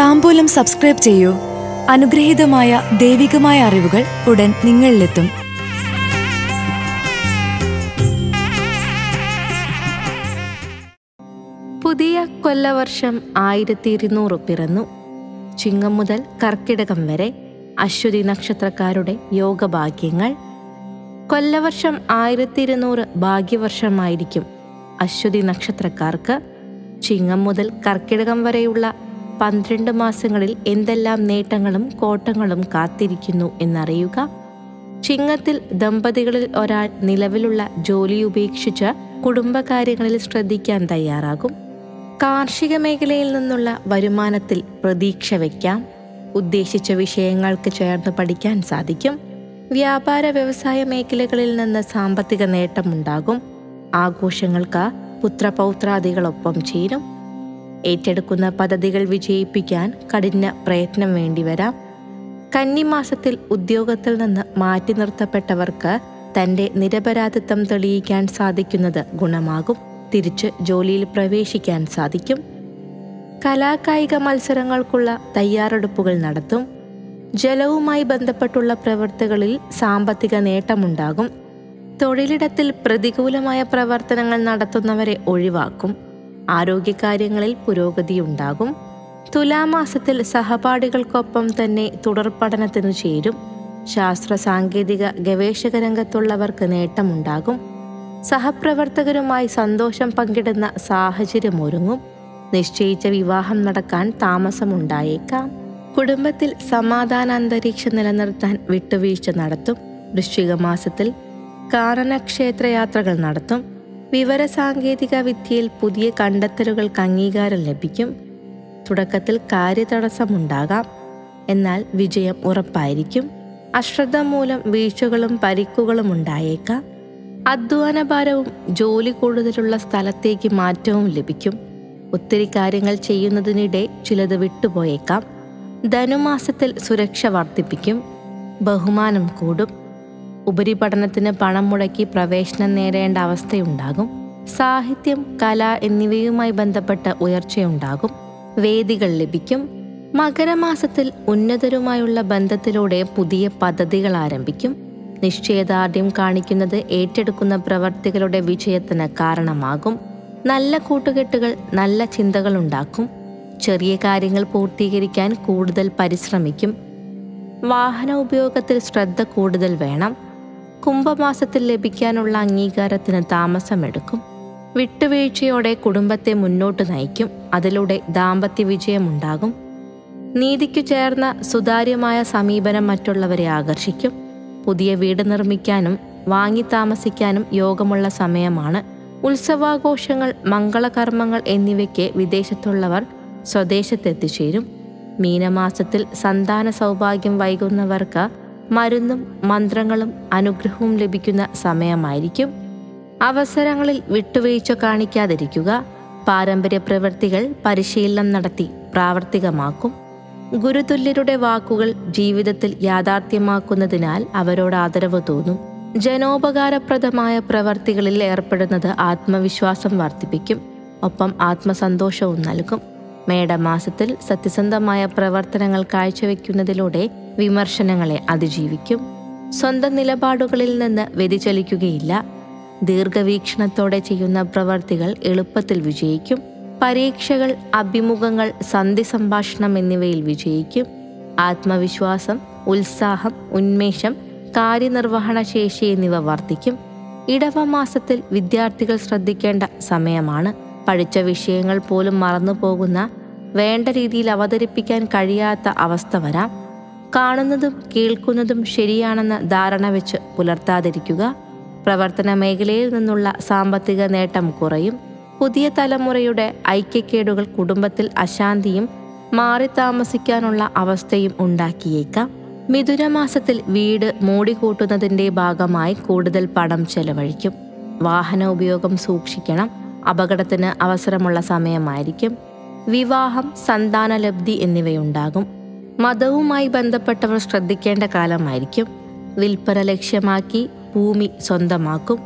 താംബൂലം subscribe ചെയ്യൂ. അനുഗ്രഹീതമായ ദൈവികമായ അറിവുകൾ ഉടൻ നിങ്ങളിലെത്തും. പുതിയ കൊല്ലവർഷം ആയിരത്തി ഇരുന്നൂറ് പിറന്നു. ചിങ്ങം മുതൽ കർക്കിടകം വരെ അശ്വതി നക്ഷത്രക്കാരുടെ യോഗഭാഗ്യങ്ങൾ. കൊല്ലവർഷം ആയിരത്തി ഇരുന്നൂറ് ഭാഗ്യവർഷമായിരിക്കും അശ്വതി നക്ഷത്രക്കാർക്ക് ചിങ്ങം മുതൽ കർക്കിടകം വരെയുള്ള പന്ത്രണ്ട് മാസങ്ങളിൽ എന്തെല്ലാം നേട്ടങ്ങളും കോട്ടങ്ങളും കാത്തിരിക്കുന്നു എന്നറിയുക. ചിങ്ങത്തിൽ ദമ്പതികളിൽ ഒരാൾ നിലവിലുള്ള ജോലി ഉപേക്ഷിച്ച് കുടുംബകാര്യങ്ങളിൽ ശ്രദ്ധിക്കാൻ തയ്യാറാകും. കാർഷിക മേഖലയിൽ നിന്നുള്ള വരുമാനത്തിൽ പ്രതീക്ഷ വയ്ക്കാം ഉദ്ദേശിച്ച വിഷയങ്ങൾക്ക് ചേർന്ന് പഠിക്കാൻ സാധിക്കും. വ്യാപാര വ്യവസായ മേഖലകളിൽ നിന്ന് സാമ്പത്തിക നേട്ടമുണ്ടാകും. ആഘോഷങ്ങൾക്ക് പുത്രപൗത്രാദികളൊപ്പം ചേരും. ഏറ്റെടുക്കുന്ന പദ്ധതികൾ വിജയിപ്പിക്കാൻ കഠിന പ്രയത്നം വേണ്ടിവരാം കന്നിമാസത്തിൽ ഉദ്യോഗത്തിൽ നിന്ന് മാറ്റി നിർത്തപ്പെട്ടവർക്ക് തന്റെ നിരപരാധിത്വം തെളിയിക്കാൻ സാധിക്കുന്നത് ഗുണമാകും. തിരിച്ച് ജോലിയിൽ പ്രവേശിക്കാൻ സാധിക്കും. കലാകായിക മത്സരങ്ങൾക്കുള്ള തയ്യാറെടുപ്പുകൾ നടത്തും. ജലവുമായി ബന്ധപ്പെട്ടുള്ള പ്രവൃത്തികളിൽ സാമ്പത്തിക നേട്ടമുണ്ടാകും. തൊഴിലിടത്തിൽ പ്രതികൂലമായ പ്രവർത്തനങ്ങൾ നടത്തുന്നവരെ ഒഴിവാക്കും. ആരോഗ്യകാര്യങ്ങളിൽ പുരോഗതിയുണ്ടാകും തുലാമാസത്തിൽ സഹപാഠികൾക്കൊപ്പം തന്നെ തുടർ പഠനത്തിനു ചേരും. ശാസ്ത്ര സാങ്കേതിക ഗവേഷക രംഗത്തുള്ളവർക്ക് നേട്ടമുണ്ടാകും. സഹപ്രവർത്തകരുമായി സന്തോഷം പങ്കിടുന്ന സാഹചര്യം ഒരുങ്ങും. നിശ്ചയിച്ച വിവാഹം നടക്കാൻ താമസമുണ്ടായേക്കാം. കുടുംബത്തിൽ സമാധാന അന്തരീക്ഷം നിലനിർത്താൻ വിട്ടുവീഴ്ച നടത്തും. വൃശ്ചിക മാസത്തിൽ കാരണക്ഷേത്രയാത്രകൾ നടത്തും. വിവരസാങ്കേതിക വിദ്യയിൽ പുതിയ കണ്ടെത്തലുകൾക്ക് അംഗീകാരം ലഭിക്കും. തുടക്കത്തിൽ കാര്യതടസ്സമുണ്ടാകാം. എന്നാൽ വിജയം ഉറപ്പായിരിക്കും. അശ്രദ്ധ മൂലം വീഴ്ചകളും പരിക്കുകളും ഉണ്ടായേക്കാം. അധ്വാനഭാരവും ജോലി കൂടുതലുള്ള സ്ഥലത്തേക്ക് മാറ്റവും ലഭിക്കും. ഒത്തിരി കാര്യങ്ങൾ ചെയ്യുന്നതിനിടെ ചിലത് വിട്ടുപോയേക്കാം. ധനുമാസത്തിൽ സുരക്ഷ വർദ്ധിപ്പിക്കും. ബഹുമാനം കൂടും. ഉപരിപഠനത്തിന് പണം മുടക്കി പ്രവേശനം നേടേണ്ട അവസ്ഥയുണ്ടാകും. സാഹിത്യം കല എന്നിവയുമായി ബന്ധപ്പെട്ട ഉയർച്ചയുണ്ടാകും. വേദികൾ ലഭിക്കും. മകരമാസത്തിൽ ഉന്നതരുമായുള്ള ബന്ധത്തിലൂടെ പുതിയ പദ്ധതികൾ ആരംഭിക്കും. നിശ്ചയദാർഢ്യം കാണിക്കുന്നത് ഏറ്റെടുക്കുന്ന പ്രവർത്തികളുടെ വിജയത്തിന് കാരണമാകും. നല്ല കൂട്ടുകെട്ടുകൾ നല്ല ചിന്തകൾ ഉണ്ടാക്കും. ചെറിയ കാര്യങ്ങൾ പൂർത്തീകരിക്കാൻ കൂടുതൽ പരിശ്രമിക്കും. വാഹന ഉപയോഗത്തിൽ ശ്രദ്ധ കൂടുതൽ വേണം. കുംഭമാസത്തിൽ ലഭിക്കാനുള്ള അംഗീകാരത്തിന് താമസമെടുക്കും. വിട്ടുവീഴ്ചയോടെ കുടുംബത്തെ മുന്നോട്ട് നയിക്കും. അതിലൂടെ ദാമ്പത്യ വിജയമുണ്ടാകും. നീതിക്കു ചേർന്ന സുതാര്യമായ സമീപനം മറ്റുള്ളവരെ ആകർഷിക്കും. പുതിയ വീട് നിർമ്മിക്കാനും വാങ്ങി താമസിക്കാനും യോഗമുള്ള സമയമാണ്. ഉത്സവാഘോഷങ്ങൾ മംഗളകർമ്മങ്ങൾ എന്നിവയ്ക്ക് വിദേശത്തുള്ളവർ സ്വദേശത്തെത്തിച്ചേരും. മീനമാസത്തിൽ സന്താന സൗഭാഗ്യം വൈകുന്നവർക്ക് മരുന്നും മന്ത്രങ്ങളും അനുഗ്രഹവും ലഭിക്കുന്ന സമയമായിരിക്കും. അവസരങ്ങളിൽ വിട്ടുവീഴ്ച കാണിക്കാതിരിക്കുക. പാരമ്പര്യ പ്രവൃത്തികൾ പരിശീലനം നടത്തി പ്രാവർത്തികമാക്കും. ഗുരുതുല്യരുടെ വാക്കുകൾ ജീവിതത്തിൽ യാഥാർത്ഥ്യമാക്കുന്നതിനാൽ അവരോട് ആദരവ് തോന്നും. ജനോപകാരപ്രദമായ പ്രവർത്തികളിൽ ഏർപ്പെടുന്നത് ആത്മവിശ്വാസം വർദ്ധിപ്പിക്കും. ഒപ്പം ആത്മസന്തോഷവും നൽകും. മേടമാസത്തിൽ സത്യസന്ധമായ പ്രവർത്തനങ്ങൾ കാഴ്ചവെക്കുന്നതിലൂടെ വിമർശനങ്ങളെ അതിജീവിക്കും. സ്വന്തം നിലപാടുകളിൽ നിന്ന് വ്യതിചലിക്കുകയില്ല. ദീർഘവീക്ഷണത്തോടെ ചെയ്യുന്ന പ്രവർത്തികൾ എളുപ്പത്തിൽ വിജയിക്കും. പരീക്ഷകൾ അഭിമുഖങ്ങൾ സന്ധി സംഭാഷണം എന്നിവയിൽ വിജയിക്കും. ആത്മവിശ്വാസം ഉത്സാഹം ഉന്മേഷം കാര്യനിർവഹണ ശേഷി എന്നിവ വർദ്ധിക്കും. ഇടവ മാസത്തിൽ വിദ്യാർത്ഥികൾ ശ്രദ്ധിക്കേണ്ട സമയമാണ്. പഠിച്ച വിഷയങ്ങൾ പോലും മറന്നു പോകുന്ന വേണ്ട രീതിയിൽ അവതരിപ്പിക്കാൻ കഴിയാത്ത അവസ്ഥ വരാം. കാണുന്നതും കേൾക്കുന്നതും ശരിയാണെന്ന ധാരണ വെച്ച് പുലർത്താതിരിക്കുക. പ്രവർത്തന മേഖലയിൽ നിന്നുള്ള സാമ്പത്തിക നേട്ടം കുറയും. പുതിയ തലമുറയുടെ ഐക്യക്കേടുകൾ കുടുംബത്തിൽ അശാന്തിയും മാറി താമസിക്കാനുള്ള അവസ്ഥയും ഉണ്ടാക്കിയേക്കാം. മിഥുനമാസത്തിൽ വീട് മൂടിക്കൂട്ടുന്നതിന്റെ ഭാഗമായി കൂടുതൽ പണം ചെലവഴിക്കും. വാഹന ഉപയോഗം സൂക്ഷിക്കണം. അപകടത്തിന് അവസരമുള്ള സമയമായിരിക്കും. വിവാഹം സന്താനലബ്ധി എന്നിവയുണ്ടാകും. മതവുമായി ബന്ധപ്പെട്ടവർ ശ്രദ്ധിക്കേണ്ട കാലമായിരിക്കും. വിൽപ്പന ലക്ഷ്യമാക്കി ഭൂമി സ്വന്തമാക്കും.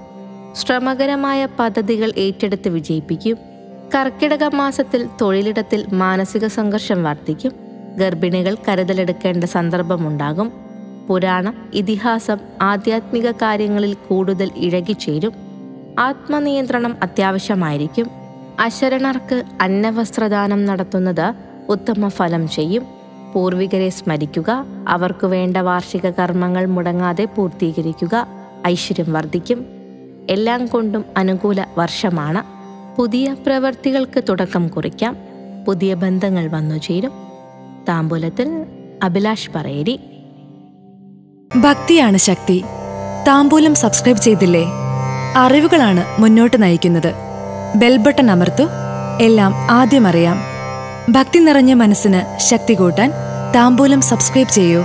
ശ്രമകരമായ പദ്ധതികൾ ഏറ്റെടുത്ത് വിജയിപ്പിക്കും. കർക്കിടക മാസത്തിൽ തൊഴിലിടത്തിൽ മാനസിക സംഘർഷം വർദ്ധിക്കും. ഗർഭിണികൾ കരുതലെടുക്കേണ്ട സന്ദർഭമുണ്ടാകും. പുരാണം ഇതിഹാസം ആധ്യാത്മിക കാര്യങ്ങളിൽ കൂടുതൽ ഇഴകിച്ചേരും. ആത്മനിയന്ത്രണം അത്യാവശ്യമായിരിക്കും. അശരണർക്ക് അന്നവസ്ത്രദാനം നടത്തുന്നത് ഉത്തമ ഫലം ചെയ്യും. പൂർവികരെ സ്മരിക്കുക. അവർക്കു വേണ്ട വാർഷിക കർമ്മങ്ങൾ മുടങ്ങാതെ പൂർത്തീകരിക്കുക. ഐശ്വര്യം വർദ്ധിക്കും. എല്ലാം കൊണ്ടും അനുകൂല വർഷമാണ്. പുതിയ പ്രവർത്തികൾക്ക് തുടക്കം കുറിക്കാം. പുതിയ ബന്ധങ്ങൾ വന്നു ചേരും. താമ്പൂലത്തിൽ അഭിലാഷ് പറയേരി. ഭക്തിയാണ് ശക്തി. താമ്പൂലം സബ്സ്ക്രൈബ് ചെയ്തില്ലേ? അറിവുകളാണ് മുന്നോട്ട് നയിക്കുന്നത്. ബെൽബട്ടൺ അമർത്തു. എല്ലാം ആദ്യം അറിയാം. ഭക്തി നിറഞ്ഞ മനസ്സിന് ശക്തി കൂട്ടാൻ താമ്പൂലം സബ്സ്ക്രൈബ് ചെയ്യൂ.